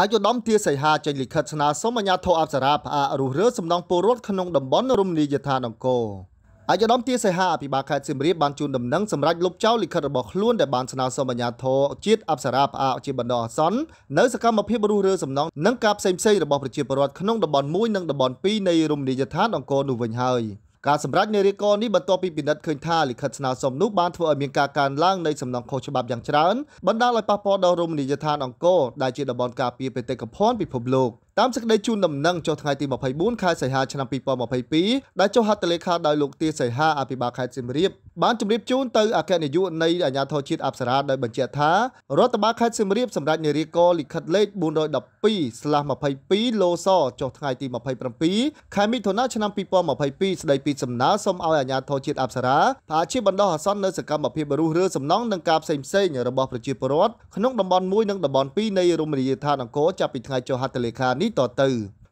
អាយុដំទាសីហាចេញលិខិតស្នើសុំអាជ្ញាធរអប្សរាផ្អាករុះរើសំណង់ពលរដ្ឋក្នុងតំបន់រមណីយដ្ឋានអង្គរអាយុដំទាសីហាអភិបាលខេត្តសៀមរាបបានជូនដំណឹងសម្រាប់លុបចោលលិខិតរបស់ខ្លួនដែលបានស្នើសុំអាជ្ញាធរជាតិអប្សរាផ្អាកជាបណ្ដោះអាសន្ននៅសកម្មភាពរុះរើសំណង់និងការផ្សេងៗរបស់ប្រជាពលរដ្ឋក្នុងតំបន់1និងតំបន់2នៃរមណីយដ្ឋានអង្គរនោះវិញហើយ។ ការសម្រេចនៃរាយការណ៍នេះបន្ទាប់ពីពិនិត្យឃើញថាលិខិតស្នើសុំនោះបានធ្វើឲ្យមានការកើនឡើងនៃសំណងខុសច្បាប់យ៉ាងច្រើនបណ្ដាលឲ្យប៉ះពាល់ដល់រមណីយដ្ឋានអង្គរដែលជាតំបន់ការពារបេតិកភណ្ឌពិភពលោក តាមសេចក្តីជូនដំណឹងចុះថ្ងៃទី24ខែសីហាឆ្នាំ2022ដែលចុះហត្ថលេខាដោយលោកទាសីហាអភិបាលខេត្តសៀមរាបបានជម្រាបជូនទៅអគ្គនាយកនៃអាជ្ញាធរជាតិអប្សរាដោយបញ្ជាក់ថារដ្ឋបាលខេត្តសៀមរាបសម្រាប់នារីកលិខិតលេខ412/22លោសចុះថ្ងៃទី27ខែមិថុនាឆ្នាំ2022ស្តីពីសំណើសុំឲ្យអាជ្ញាធរជាតិអប្សរាផ្អាកជាបណ្ដោះអាសន្ននៅសកម្មភាពរុះរើសំណង់និងការផ្សេងៗរបស់ប្រជាពលរដ្ឋក្នុងតំបន់1និងតំបន់2នៃរមណីយដ្ឋានអង្គរចាប់ពីថ្ងៃចុះហត្ថលេខានេះតទៅ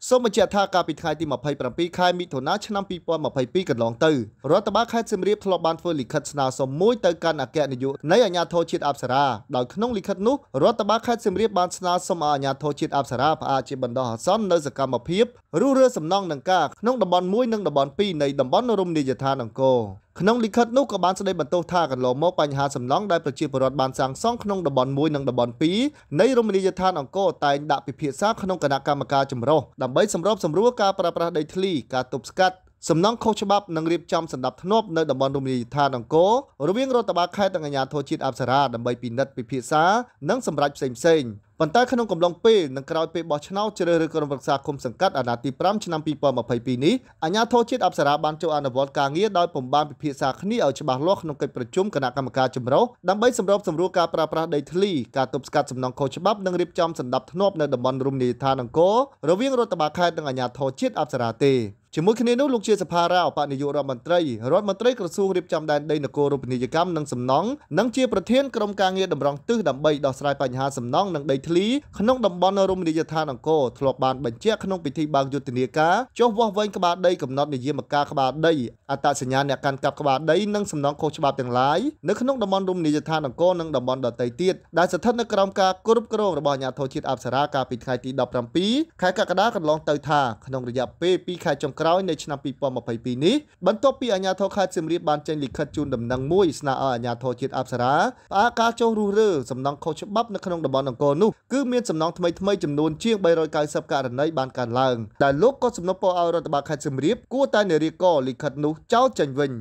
សូមបញ្ជាក់ថាកាលពីថ្ងៃទី27ខែមិថុនាឆ្នាំ2022កន្លងទៅរដ្ឋបាលខេត្តសៀមរាបធ្លាប់បានធ្វើលិខិតស្នើសុំមួយទៅកាន់អគ្គនាយកនៃអាជ្ញាធរជាតិអប្សរាដោយក្នុងលិខិតនោះរដ្ឋបាលខេត្តសៀមរាបបានស្នើសុំឲ្យអាជ្ញាធរជាតិអប្សរាផ្អាកជាបណ្ដោះអាសន្ននៅសកម្មភាពរុះរើសំណង់នឹងការក្នុងតំបន់1និងតំបន់2នៃតំបន់រមណីយដ្ឋានអង្គរ ក្នុងលិខិតនោះក៏បានស្ដីបន្ទោសថាកន្លងមកបញ្ហាសំណង់ដែលប្រជាពលរដ្ឋបានសាងសង់ក្នុងតំបន់1និងតំបន់2នៃរមណីយដ្ឋានអង្គរតែងដាក់ពិភាក្សាក្នុងគណៈកម្មការចម្រុះដើម្បីសម្របសម្រួលការប្រើប្រាស់ដីធ្លីការទប់ស្កាត់សំណង់ខុសច្បាប់និងរៀបចំសម្ដាប់ធ្នាប់នៅតំបន់រមណីយដ្ឋានអង្គររវាងរដ្ឋបាលខេត្តនិងអាជ្ញាធរជាតិអប្សរាដើម្បីពិនិត្យពិភាក្សានិងសម្រេចផ្សេងៗ ប៉ុន្តែក្នុងកំឡុងពេលនិងក្រោយពេលបោះឆ្នោតជ្រើសរើសក្រុមប្រឹក្សាគុំសង្កាត់អាណត្តិទី5ឆ្នាំ2022នេះអាជ្ញាធរជាតិអប្សរាបានចូលអនុវត្តការងារដោយពំបានពិភាក្សាគ្នាឲ្យច្បាស់លាស់ក្នុងកិច្ចប្រជុំគណៈកម្មការចម្រុះដើម្បីសម្របសម្រួលការប្រើប្រាស់ដីធ្លីការទប់ស្កាត់សំណង់ខុសច្បាប់និងរៀបចំសណ្ដាប់ធ្នាប់នៅតំបន់រមណីយដ្ឋានអង្គររវាងរដ្ឋបាលខេត្តនិងអាជ្ញាធរជាតិអប្សរាទេ ជាមួយគ្នានោះលោកជាសភារាអបនាយករដ្ឋមន្ត្រីរដ្ឋមន្ត្រីក្រសួងរៀបចំដែនដីនគររូបនីយកម្មនិងសំណង់និងជាប្រធានក្រុមការងារតម្រង់ទិសដើម្បីដោះស្រាយបញ្ហាសំណង់និងដីធ្លីក្នុងតំបន់រមណីយដ្ឋានអង្គរធ្លាប់បានបញ្ជាក់ក្នុងពិធីបើកយុទ្ធនាការចុះវាស់វែងក្បាលដីកំណត់និយមការក្បាលដីអត្តសញ្ញាណអ្នកកាន់កាប់ក្បាលដីនិងសំណង់ខុសច្បាប់ទាំងឡាយនៅក្នុងតំបន់រមណីយដ្ឋានអង្គរនិងតំបន់ដទៃទៀតដែលស្ថិតនៅក្រោមការគ្រប់គ្រងរបស់អាជ្ញាធរជាតិអប្សរាកាលពីថ្ងៃទី17ខែកក្កដាកន្លងទៅថាក្នុងរយៈពេល2ខែចុងក្រោយនៃឆ្នាំ2022នេះបន្ទាប់ពីអាជ្ញាធរខេត្តសៀមរាបបានចេញលិខិតជូនដំណឹងមួយស្នើឲ្យអាជ្ញាធរជាតិអប្សរាផ្អាកការចុះរុះរើសំណង់ខុសច្បាប់នៅក្នុងតំបន់អង្គរនោះគឺមានសំណង់ថ្មីថ្មីចំនួនជាង390ករណីបានកើនឡើងដែលលោកក៏សំណូមពរឲ្យរដ្ឋបាលខេត្តសៀមរាបគួរតែនារីកលិខិតនោះចោលចេញវិញ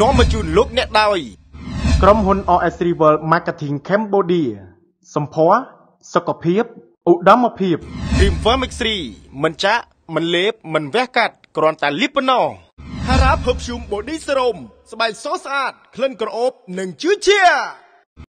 នាំមកជូនលោកអ្នកដោយក្រុមហ៊ុន RS Rival Marketing Cambodia សម្ផស្សសុខភាពឧត្តមភាព Dream Firmix 3 មិនចាក់ មិនលេបមិនវះកាត់គ្រាន់តែលាបប៉ុណ្ណោះ Hara Perfume Body Serum ស្បែកសស្អាតក្លិនក្រអូបនិងជឿជាក់